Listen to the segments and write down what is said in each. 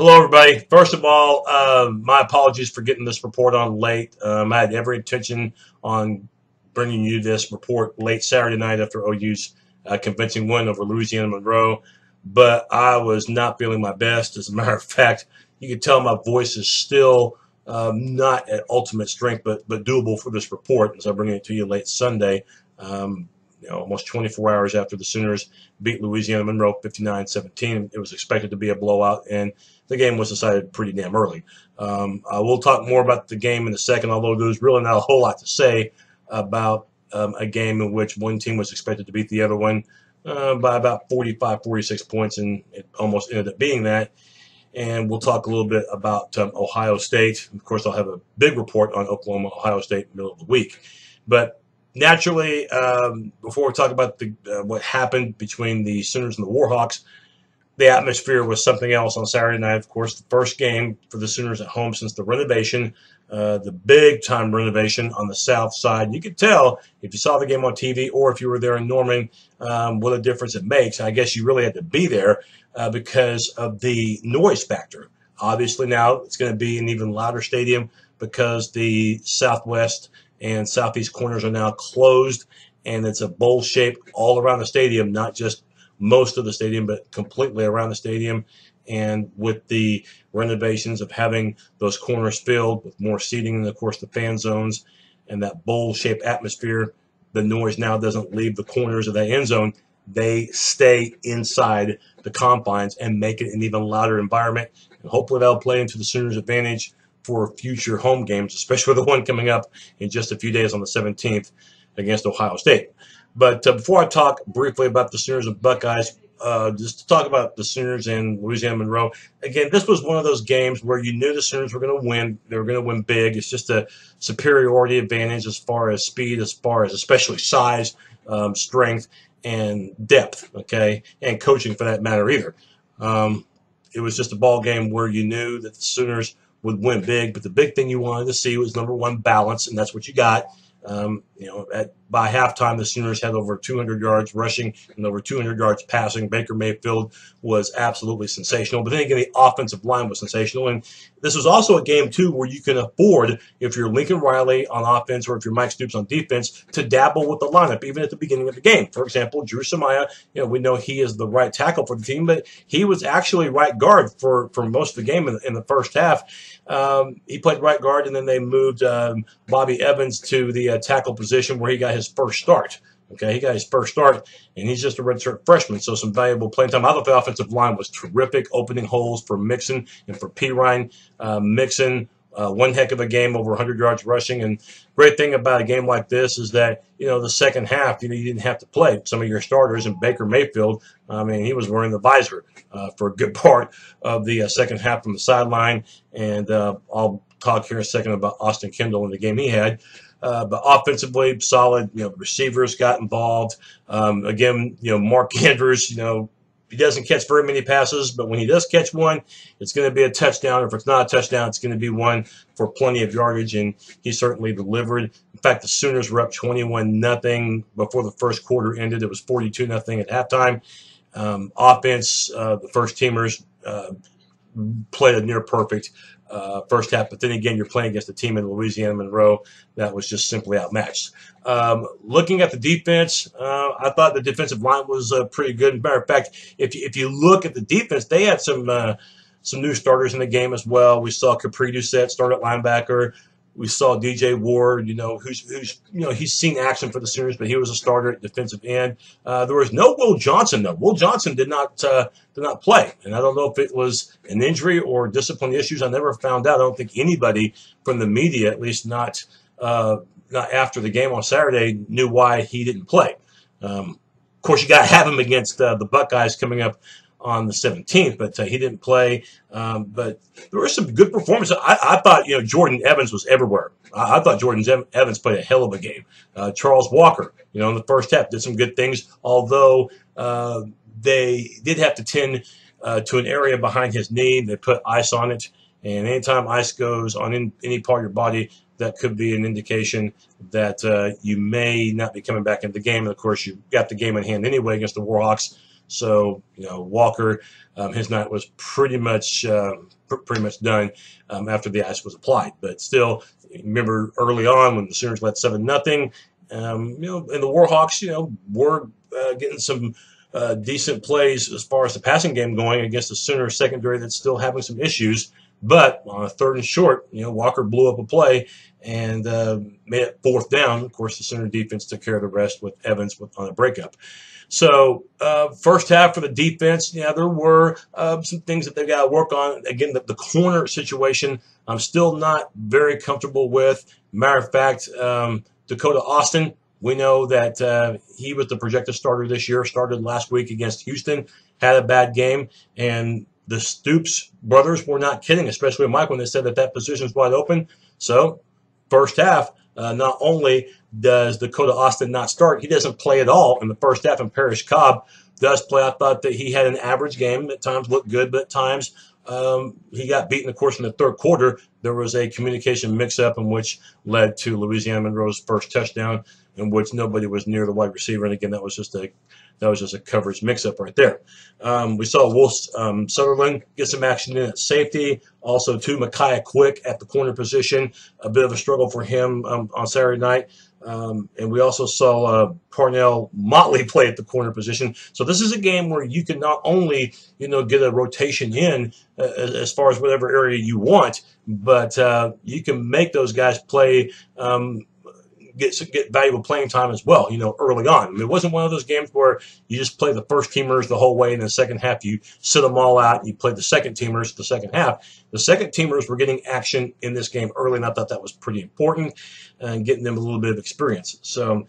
Hello, everybody. First of all, uh, my apologies for getting this report on late. Um, I had every intention on bringing you this report late Saturday night after OU's uh, convincing win over Louisiana Monroe, but I was not feeling my best. As a matter of fact, you can tell my voice is still um, not at ultimate strength, but but doable for this report. As I'm bringing it to you late Sunday. Um, you know, almost 24 hours after the Sooners beat Louisiana Monroe 59-17. It was expected to be a blowout, and the game was decided pretty damn early. Um, I will talk more about the game in a second, although there's really not a whole lot to say about um, a game in which one team was expected to beat the other one uh, by about 45, 46 points, and it almost ended up being that. And we'll talk a little bit about um, Ohio State. Of course, I'll have a big report on Oklahoma, Ohio State, middle of the week. But naturally, um, before we talk about the, uh, what happened between the Sooners and the Warhawks, the atmosphere was something else on Saturday night. Of course, the first game for the Sooners at home since the renovation, uh, the big time renovation on the south side. You could tell if you saw the game on TV or if you were there in Norman um, what a difference it makes. I guess you really had to be there uh, because of the noise factor. Obviously, now it's going to be an even louder stadium because the Southwest and southeast corners are now closed, and it's a bowl shape all around the stadium, not just most of the stadium, but completely around the stadium. And with the renovations of having those corners filled with more seating, and of course the fan zones and that bowl shaped atmosphere, the noise now doesn't leave the corners of that end zone. They stay inside the confines and make it an even louder environment. And hopefully that'll play into the Sooners' advantage for future home games, especially the one coming up in just a few days on the 17th against Ohio State. But uh, before I talk briefly about the Sooners and Buckeyes, uh, just to talk about the Sooners and Louisiana Monroe. Again, this was one of those games where you knew the Sooners were going to win. They were going to win big. It's just a superiority advantage as far as speed, as far as especially size, um, strength, and depth. Okay, and coaching for that matter either. Um, it was just a ball game where you knew that the Sooners would win big. But the big thing you wanted to see was number one balance, and that's what you got. Um, you know, at, by halftime, the Sooners had over 200 yards rushing and over 200 yards passing. Baker Mayfield was absolutely sensational. But then again, the offensive line was sensational. And this was also a game, too, where you can afford, if you're Lincoln Riley on offense or if you're Mike Stoops on defense, to dabble with the lineup, even at the beginning of the game. For example, Dru Samia, you know, we know he is the right tackle for the team, but he was actually right guard for, for most of the game in the, in the first half. Um, he played right guard, and then they moved um, Bobby Evans to the uh, tackle position where he got his first start. Okay, he got his first start, and he's just a redshirt freshman, so some valuable playing time. I thought the offensive line was terrific, opening holes for Mixon and for Perine. Uh, Mixon, uh, one heck of a game, over 100 yards rushing. And great thing about a game like this is that you know the second half, you know, you didn't have to play some of your starters. And Baker Mayfield, I mean, he was wearing the visor uh, for a good part of the uh, second half from the sideline. And uh, I'll talk here in a second about Austin Kendall and the game he had. Uh, but offensively, solid. You know, receivers got involved. Um, again, you know, Mark Andrews. You know, he doesn't catch very many passes, but when he does catch one, it's going to be a touchdown. If it's not a touchdown, it's going to be one for plenty of yardage, and he certainly delivered. In fact, the Sooners were up 21 nothing before the first quarter ended. It was 42 nothing at halftime. Um, offense, uh, the first teamers uh, played a near perfect uh, first half. But then again, you're playing against a team in Louisiana Monroe that was just simply outmatched. Um, looking at the defense, uh, I thought the defensive line was uh, pretty good. matter of fact, if you, if you look at the defense, they had some uh, some new starters in the game as well. We saw Kapri Doucet start at linebacker. We saw DJ Ward, you know, who's who's you know he's seen action for the Sooners, but he was a starter at defensive end. Uh, there was no Will Johnson though. Will Johnson did not uh, did not play, and I don't know if it was an injury or discipline issues. I never found out. I don't think anybody from the media, at least not uh, not after the game on Saturday, knew why he didn't play. Um, of course, you got to have him against uh, the Buckeyes coming up on the 17th, but uh, he didn't play. Um, but there were some good performances. I, I, thought, you know, Jordan Evans was everywhere. I, I thought Jordan Evans played a hell of a game. Uh, Charles Walker, you know, in the first half did some good things, although uh, they did have to tend uh, to an area behind his knee. They put ice on it. And anytime ice goes on in, any part of your body, that could be an indication that uh, you may not be coming back into the game. And of course, you got the game in hand anyway against the Warhawks. So, you know, Walker, um, his night was pretty much uh, pr- pretty much done um, after the ice was applied. But still, remember early on when the Sooners led seven nothing, um, you know, and the Warhawks, you know, were uh, getting some uh, decent plays as far as the passing game going against the Sooner secondary that's still having some issues. But on a third and short, you know, Walker blew up a play and uh, made it fourth down. Of course, the center defense took care of the rest with Evans with, on a breakup. So, uh, first half for the defense, yeah, there were uh, some things that they've got to work on. Again, the, the, corner situation, I'm still not very comfortable with. Matter of fact, um, Dakota Austin, we know that uh, he was the projected starter this year, started last week against Houston, had a bad game, and the Stoops brothers were not kidding, especially Mike when they said that that position is wide open. So, first half, uh, not only does Dakota Austin not start, he doesn't play at all in the first half, and Parrish Cobb does play. I thought that he had an average game. At times looked good, but at times um, he got beaten, of course, in the third quarter. There was a communication mix-up in which led to Louisiana Monroe's first touchdown, in which nobody was near the wide receiver. And again, that was just a that was just a coverage mix-up right there. Um, we saw Wolf um, Sunderland get some action in at safety. Also, to Michiah Quick at the corner position. A bit of a struggle for him um, on Saturday night. Um, and we also saw uh, Parnell Motley play at the corner position. So this is a game where you can not only you know get a rotation in uh, as far as whatever area you want, but uh, you can make those guys play um, get get valuable playing time as well. You know, early on. I mean, it wasn't one of those games where you just play the first teamers the whole way, and the second half you sit them all out and you play the second teamers the second half. The second teamers were getting action in this game early, and I thought that was pretty important, uh, and getting them a little bit of experience. So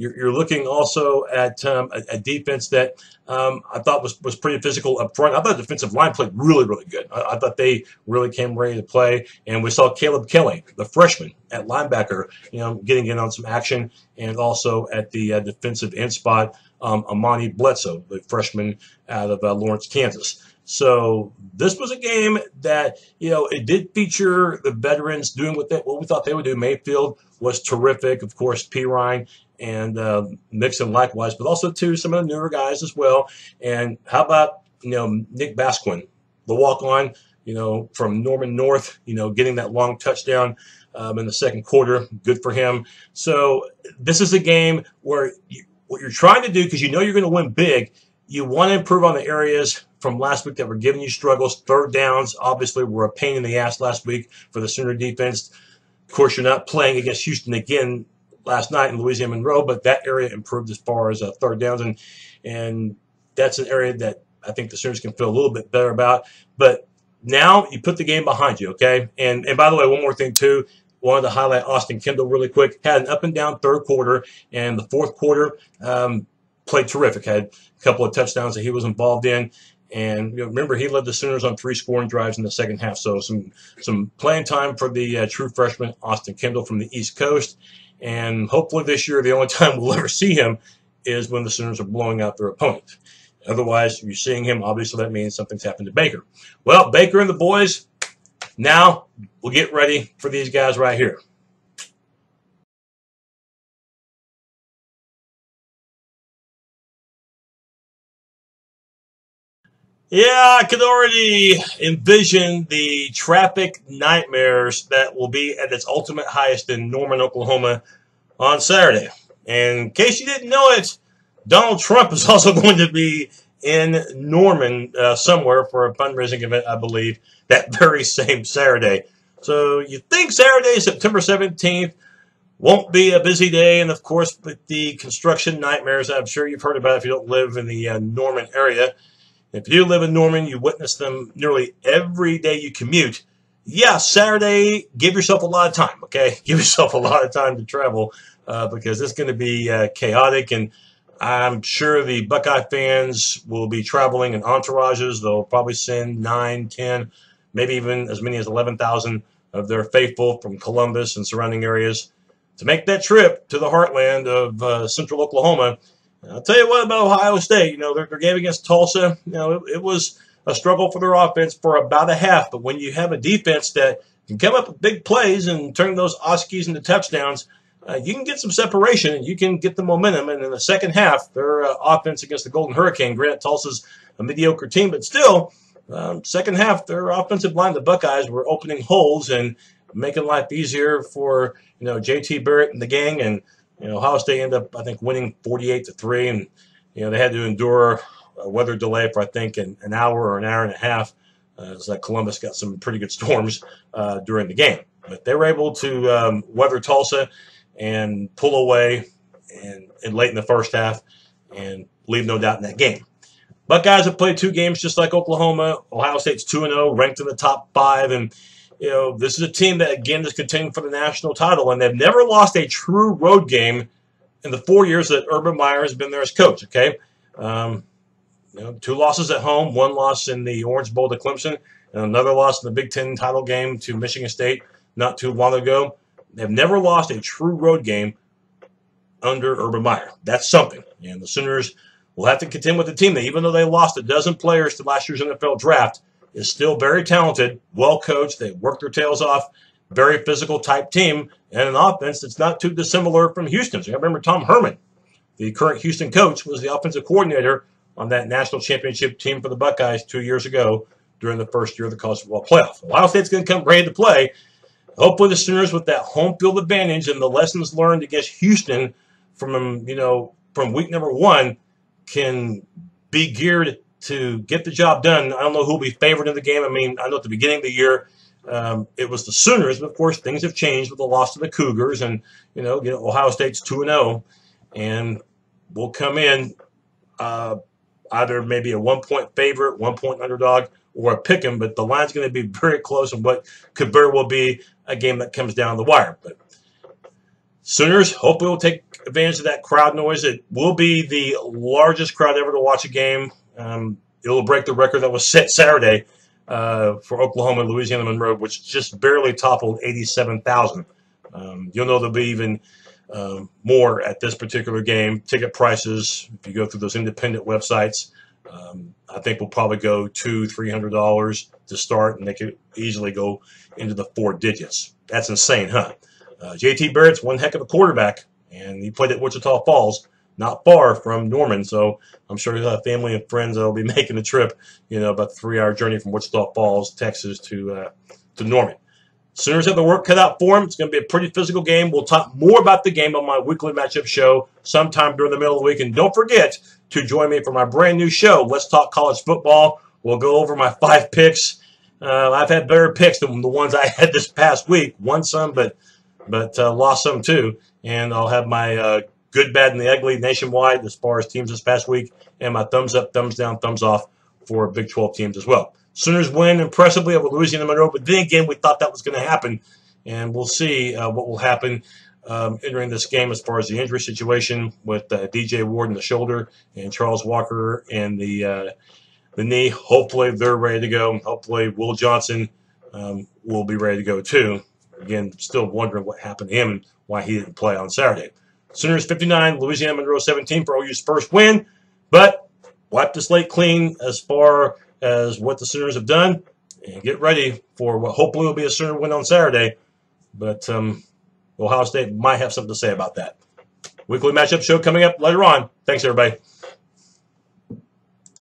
you're, you're looking also at um, a, a, defense that um, I thought was, was pretty physical up front. I thought the defensive line played really, really good. I, I, thought they really came ready to play. And we saw Caleb Kelly, the freshman at linebacker, you know, getting in on some action, and also at the uh, defensive end spot, um, Amani Bledsoe, the freshman out of uh, Lawrence, Kansas. So this was a game that you know it did feature the veterans doing what they, what we thought they would do. Mayfield was terrific, of course. Perine and uh, Mixon likewise, but also too some of the newer guys as well. And how about you know Nick Basquine, the walk on, you know from Norman North, you know getting that long touchdown. Um, in the second quarter, good for him. So this is a game where you, what you're trying to do, because you know you're going to win big, you want to improve on the areas from last week that were giving you struggles. Third downs, obviously, were a pain in the ass last week for the Sooner defense. Of course, you're not playing against Houston again last night in Louisiana Monroe, but that area improved as far as uh, third downs, and and that's an area that I think the Sooners can feel a little bit better about. But now you put the game behind you, okay? And and by the way, one more thing too. Wanted to highlight Austin Kendall really quick. Had an up and down third quarter, and the fourth quarter um, played terrific. Had a couple of touchdowns that he was involved in. And remember, he led the Sooners on three scoring drives in the second half. So some some playing time for the uh, true freshman Austin Kendall from the East Coast. And hopefully this year, the only time we'll ever see him is when the Sooners are blowing out their opponent. Otherwise, you're seeing him, obviously that means something's happened to Baker. Well, Baker and the boys, now we'll get ready for these guys right here. Yeah, I could already envision the traffic nightmares that will be at its ultimate highest in Norman, Oklahoma on Saturday. And in case you didn't know it, Donald Trump is also going to be in Norman uh, somewhere for a fundraising event, I believe, that very same Saturday. So you think Saturday, September 17th, won't be a busy day. And of course, with the construction nightmares, I'm sure you've heard about if you don't live in the uh, Norman area. If you live in Norman, you witness them nearly every day you commute. Yeah, Saturday, give yourself a lot of time, okay? Give yourself a lot of time to travel uh, because it's going to be uh, chaotic. And I'm sure the Buckeye fans will be traveling in entourages. They'll probably send 9, 10, maybe even as many as 11,000 of their faithful from Columbus and surrounding areas to make that trip to the heartland of uh, central Oklahoma I'll tell you what about Ohio State. You know, their, their game against Tulsa, you know, it, it, was a struggle for their offense for about a half. But when you have a defense that can come up with big plays and turn those Oskies into touchdowns, uh, you can get some separation and you can get the momentum. And in the second half, their uh, offense against the Golden Hurricane, Grant Tulsa's a mediocre team, but still, um, second half, their offensive line, the Buckeyes, were opening holes and making life easier for you know JT Barrett and the gang. And you know Ohio State ended up, I think, winning 48 to three, and you know they had to endure a weather delay for I think an, an hour or an hour and a half. Uh, it's like Columbus got some pretty good storms uh, during the game, but they were able to um, weather Tulsa and pull away and, and late in the first half and leave no doubt in that game. Buckeyes have played two games just like Oklahoma. Ohio State's 2 0, ranked in the top five. And, you know, this is a team that, again, is contending for the national title. And they've never lost a true road game in the four years that Urban Meyer has been there as coach, okay? Um, you know, two losses at home, one loss in the Orange Bowl to Clemson, and another loss in the Big Ten title game to Michigan State not too long ago. They've never lost a true road game under Urban Meyer. That's something. And the Sooners will have to contend with a team that, even though they lost a dozen players to last year's NFL draft, is still very talented, well coached. They work their tails off, very physical type team, and an offense that's not too dissimilar from Houston's. I remember Tom Herman, the current Houston coach, was the offensive coordinator on that national championship team for the Buckeyes two years ago during the first year of the college football playoff. Ohio State's going to come ready to play, Hopefully, the Sooners, with that home field advantage and the lessons learned against Houston from you know from week number one, can be geared to get the job done. I don't know who'll be favored in the game. I mean, I know at the beginning of the year um, it was the Sooners, but of course things have changed with the loss to the Cougars, and you know, you know Ohio State's two and zero, oh, and will come in uh, either maybe a one point favorite, one point underdog, or a pick 'em, but the line's going to be very close and what could very well be a game that comes down the wire. But Sooners hopefully will take advantage of that crowd noise. It will be the largest crowd ever to watch a game. Um, it'll break the record that was set Saturday uh, for Oklahoma Louisiana Monroe, which just barely toppled 87,000. Um, you'll know there'll be even uh, more at this particular game. Ticket prices, if you go through those independent websites, um, I think we'll probably go two, three hundred dollars to start, and they could easily go into the four digits. That's insane, huh? Uh, JT Barrett's one heck of a quarterback, and he played at Wichita Falls, not far from Norman. So I'm sure he'll have family and friends that'll be making the trip. You know, about three hour journey from Wichita Falls, Texas, to uh, to Norman. Sooners have the work cut out for them. It's going to be a pretty physical game. We'll talk more about the game on my weekly matchup show sometime during the middle of the week. And don't forget to join me for my brand new show, Let's Talk College Football. We'll go over my five picks. Uh, I've had better picks than the ones I had this past week. Won some, but but uh, lost some too. And I'll have my uh, good, bad, and the ugly nationwide as far as teams this past week, and my thumbs up, thumbs down, thumbs off for Big 12 teams as well. Sooners win impressively over Louisiana Monroe, but then again, we thought that was going to happen, and we'll see uh, what will happen um, entering this game as far as the injury situation with uh, DJ Ward in the shoulder and Charles Walker and the uh, the knee. Hopefully, they're ready to go. Hopefully, Will Johnson um, will be ready to go too. Again, still wondering what happened to him and why he didn't play on Saturday. Sooners 59, Louisiana Monroe 17 for OU's first win, but wipe the slate clean as far as what the Sooners have done and get ready for what hopefully will be a Sooner win on Saturday. But um, Ohio State might have something to say about that. Weekly matchup show coming up later on. Thanks, everybody.